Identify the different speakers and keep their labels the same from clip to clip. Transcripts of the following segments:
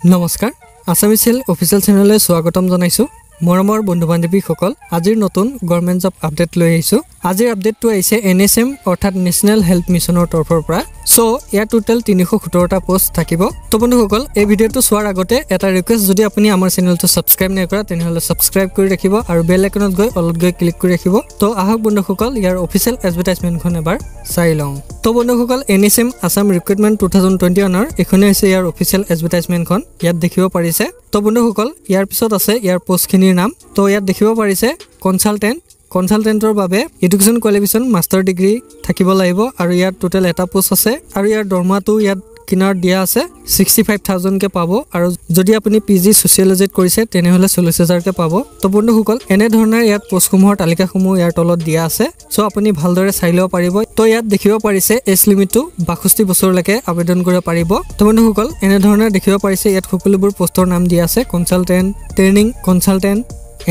Speaker 1: নমস্কাৰ Assamese cell official চেনেললৈ স্বাগতম জনাইছোঁ। মৰমৰ বন্ধু বান্ধৱীসকল আজিৰ নতুন গভৰ্ণমেণ্ট জব আপডেট লৈ আহিছোঁ। আজিৰ আপডেটটো আহিছে এন এছ এম অৰ্থাৎ নেশ্যনেল হেল্থ মিছনৰ তৰফৰ পৰা। চ' ইয়াত টোটেল তিনিশ সোতৰটা পষ্ট থাকিব। তো বন্ধুসকল এই ভিডিঅ'টো চোৱাৰ আগতে এটা ৰিকুৱেষ্ট যদি আপুনি আমাৰ চেনেলটো ছাবস্ক্ৰাইব নাই কৰা তেনেহ'লে ছাবস্ক্ৰাইব কৰি ৰাখিব আৰু বেল আইকনত গৈ অলপ গৈ ক্লিক কৰি ৰাখিব। তো আহক বন্ধুসকল ইয়াৰ অফিচিয়েল এডভাৰটাইজমেণ্টখন এবাৰ চাই লওঁ। তো বন্ধুসকল N S M Assam recruitment two thousand twenty ওৱানৰ এইখনেই হৈছে ইয়াৰ অফিচিয়েল এডভাৰটাইজমেণ্টখন ইয়াত দেখিব পাৰিছে। তো বন্ধুসকল ইয়াৰ পিছত আছে ইয়াৰ পষ্টখিনিৰ নাম। তো ইয়াত দেখিব পাৰিছে কনচালটেণ্ট কনচালটেণ্টৰ বাবে এডুকেশ্যন কোৱালিফিকেশ্যন মাষ্টাৰ ডিগ্ৰী থাকিব লাগিব আৰু ইয়াত টোটেল এটা পোষ্ট আছে আৰু ইয়াৰ দৰমহাটো ইয়াত কিনাৰত দিয়া আছে ছিক্সটি ফাইভ থাউজেণ্ডকৈ পাব আৰু যদি আপুনি পি জি ছ'চিয়লজিত কৰিছে তেনেহ'লে চল্লিছ হাজাৰকৈ পাব। তো বন্ধুসকল এনেধৰণৰ ইয়াত পষ্টসমূহৰ তালিকাসমূহ ইয়াৰ তলত দিয়া আছে। চ' আপুনি ভালদৰে চাই ল'ব পাৰিব। তো ইয়াত দেখিব পাৰিছে এজ লিমিটটো বাষষ্ঠি বছৰলৈকে আবেদন কৰিব পাৰিব। তো বন্ধুসকল এনেধৰণে দেখিব পাৰিছে ইয়াত সকলোবোৰ পষ্টৰ নাম দিয়া আছে। কনচালটেণ্ট ট্ৰেইনিং কনচালটেণ্ট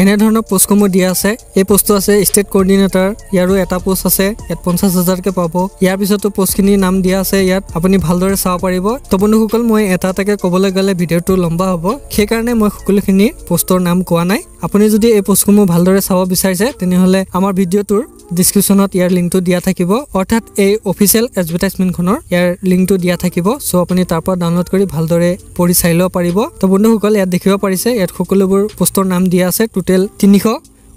Speaker 1: এনেধৰণৰ পষ্টসমূহ দিয়া আছে। এই পষ্টটো আছে ষ্টেট কৰ্ডিনেটৰ ইয়াৰো এটা পষ্ট আছে ইয়াত পঞ্চাছ হাজাৰকৈ পাব। ইয়াৰ পিছতো পষ্টখিনিৰ নাম দিয়া আছে ইয়াত আপুনি ভালদৰে চাব পাৰিব। তো বন্ধুসকল মই এটা এটাকৈ ক'বলৈ গ'লে ভিডিঅ'টো লম্বা হ'ব। সেইকাৰণে মই সকলোখিনি পষ্টৰ নাম কোৱা নাই। আপুনি যদি এই পষ্টসমূহ ভালদৰে চাব বিচাৰিছে তেনেহ'লে আমাৰ ভিডিঅ'টোৰ ডিছক্ৰিপশ্যনত ইয়াৰ লিংকটো দিয়া থাকিব। অৰ্থাৎ এই অফিচিয়েল এডভাৰটাইজমেণ্টখনৰ ইয়াৰ লিংকটো দিয়া থাকিব। চ' আপুনি তাৰ পৰা ডাউনলোড কৰি ভালদৰে পঢ়ি চাই ল'ব পাৰিব। তো বন্ধুসকল ইয়াত দেখিব পাৰিছে ইয়াত সকলোবোৰ পষ্টৰ নাম দিয়া আছে। টোটেল তিনিশ।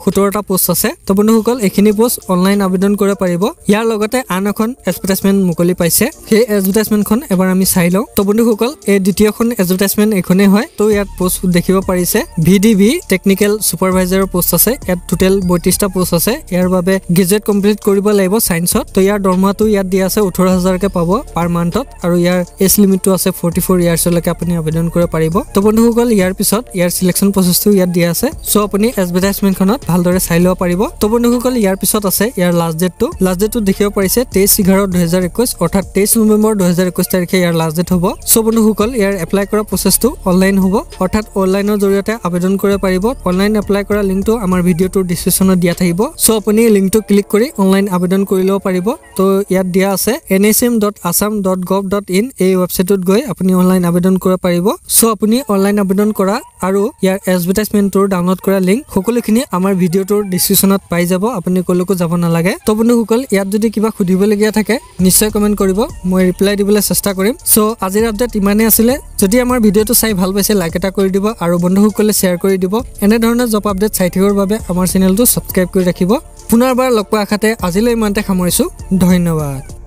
Speaker 1: সোতৰটা পোষ্ট আছে। তো বন্ধুসকল এইখিনি পোষ্ট অনলাইন আবেদন কৰিব পাৰিব। ইয়াৰ লগতে আন এখন এডভাৰটাইজমেণ্ট মুকলি পাইছে। সেই এডভাৰটাইজমেণ্টখন এবাৰ আমি চাই লওঁ। তো বন্ধুসকল এই দ্বিতীয়খন এডভাৰটাইজমেণ্ট এইখনেই হয়। তো ইয়াত পোষ্ট দেখিব পাৰিছে। ভি ডি ভি টেকনিকেল ছুপাৰভাইজাৰৰ পোষ্ট আছে। ইয়াত টোটেল বত্ৰিছটা পোষ্ট আছে। ইয়াৰ বাবে গ্ৰেজুৱেট কমপ্লিট কৰিব লাগিব ছায়েন্সত তো ইয়াৰ দৰমহাটো ইয়াত দিয়া আছে ওঠৰ হাজাৰকৈ পাব পাৰ মান্থত আৰু ইয়াৰ এজ লিমিটটো আছে ফৰ্টি ফ'ৰ ইয়াৰ্ছলৈকে আপুনি আবেদন কৰিব পাৰিব। তো বন্ধুসকল ইয়াৰ পিছত ইয়াৰ চিলেকশ্যন প্ৰচেছটো ইয়াত দিয়া আছে। চ' আপুনি এডভাৰটাইজমেণ্টখনত ভালদৰে চাই ল'ব পাৰিব। তো বন্ধুসকল ইয়াৰ পিছত আছে ইয়াৰ লাষ্ট ডেটটো লাষ্ট ডেটটো দেখিব পাৰিছে তেইছ এঘাৰ দুহেজাৰ একৈছ অৰ্থাৎ তেইছ নৱেম্বৰ দুহেজাৰ একৈছ তাৰিখে ইয়াৰ লাষ্ট ডেট হ'ব। চ' বন্ধুসকল ইয়াৰ এপ্লাই কৰা প্ৰচেছটো অনলাইন হ'ব। অৰ্থাৎ অনলাইনৰ জৰিয়তে আবেদন কৰিব পাৰিব। অনলাইন এপ্লাই কৰা লিংকটো আমাৰ ভিডিঅ'টোৰ ডিছক্ৰিপশ্যনত দিয়া থাকিব। চ' আপুনি লিংকটো ক্লিক কৰি অনলাইন আবেদন কৰি ল'ব পাৰিব। তো ইয়াত দিয়া আছে N S M dot Assam dot gov dot in এই ৱেবছাইটত গৈ আপুনি অনলাইন আবেদন কৰিব পাৰিব। চ' আপুনি অনলাইন আবেদন কৰা আৰু ইয়াৰ এডভাৰটাইজমেণ্টটোৰ ডাউনলোড কৰা লিংক সকলোখিনি আমাৰ ভিডিঅ'টোৰ ডিছক্ৰিপশ্যনত পাই যাব আপুনি ক'লৈকো যাব নালাগে। তো বন্ধুসকল ইয়াত যদি কিবা সুধিবলগীয়া থাকে নিশ্চয় কমেণ্ট কৰিব মই ৰিপ্লাই দিবলৈ চেষ্টা কৰিম। চ' আজিৰ আপডেট ইমানেই আছিলে। যদি আমাৰ ভিডিঅ'টো চাই ভাল পাইছে লাইক এটা কৰি দিব আৰু বন্ধুসকলে শ্বেয়াৰ কৰি দিব। এনেধৰণৰ জব আপডেট চাই থাকিবৰ বাবে আমাৰ চেনেলটো ছাবস্ক্ৰাইব কৰি ৰাখিব। পুনৰবাৰ লগ পোৱা আশাতে আজিলৈ ইমানতে সামৰিছোঁ। ধন্যবাদ।